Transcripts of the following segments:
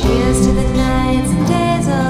Cheers to the nights and days of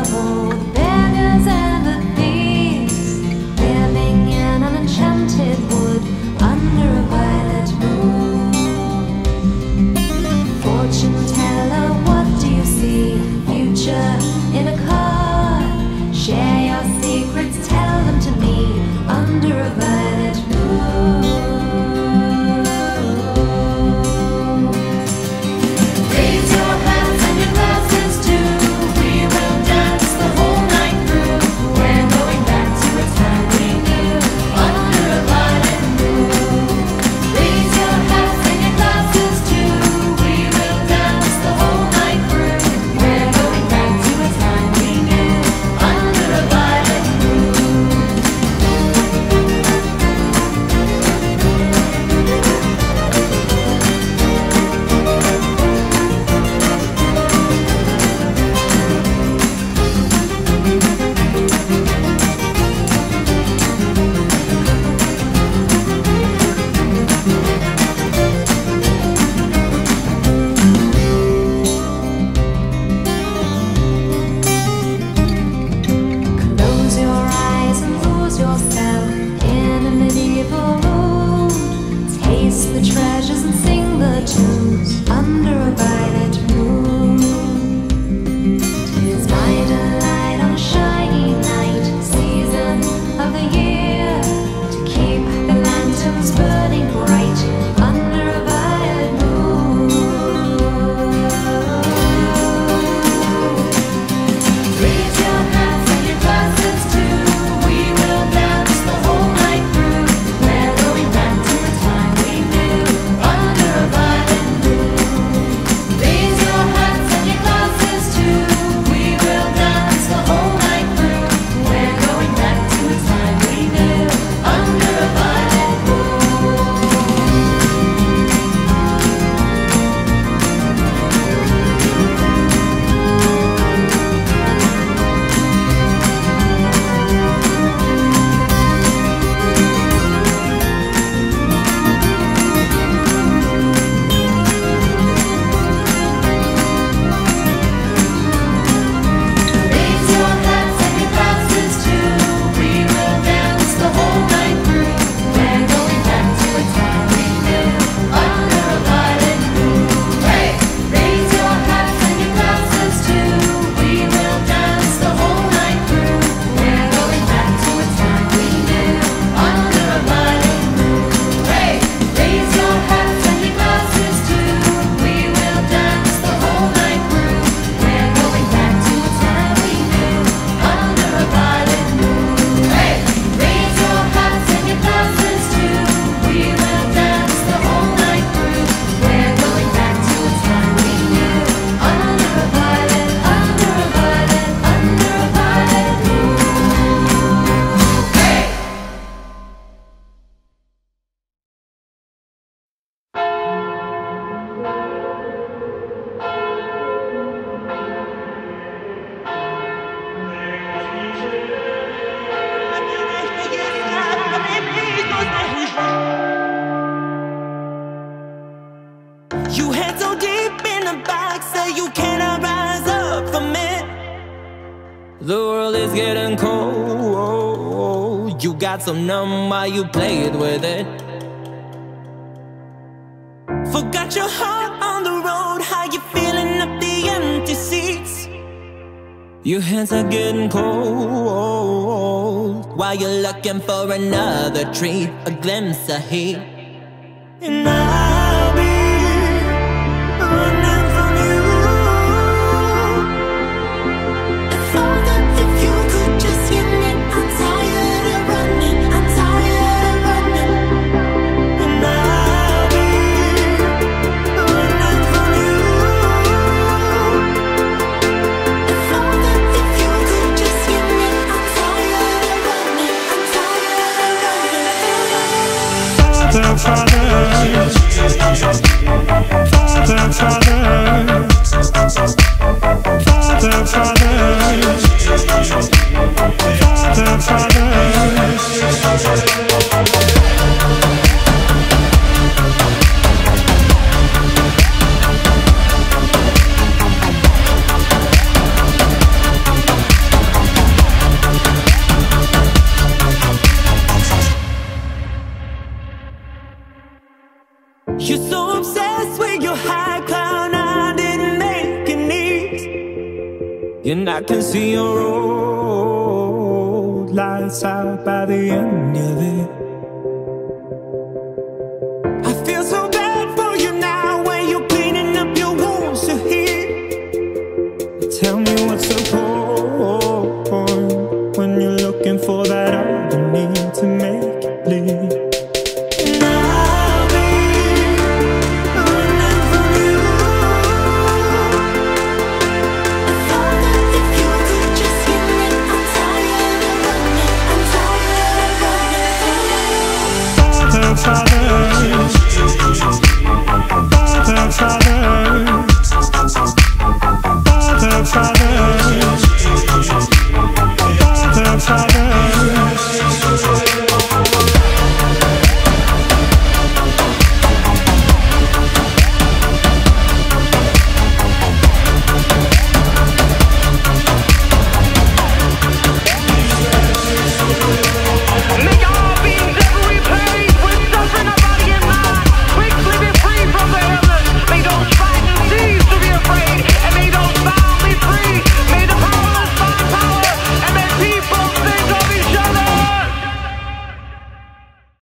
You head so deep in the box that you cannot rise up from it. The world is getting cold. You got some numb while you played with it. Forgot your heart on the road, how you filling up the empty seats. Your hands are getting cold while you're looking for another treat, a glimpse of heat. And I Father, Father, And I can see your road lights out by the end of it.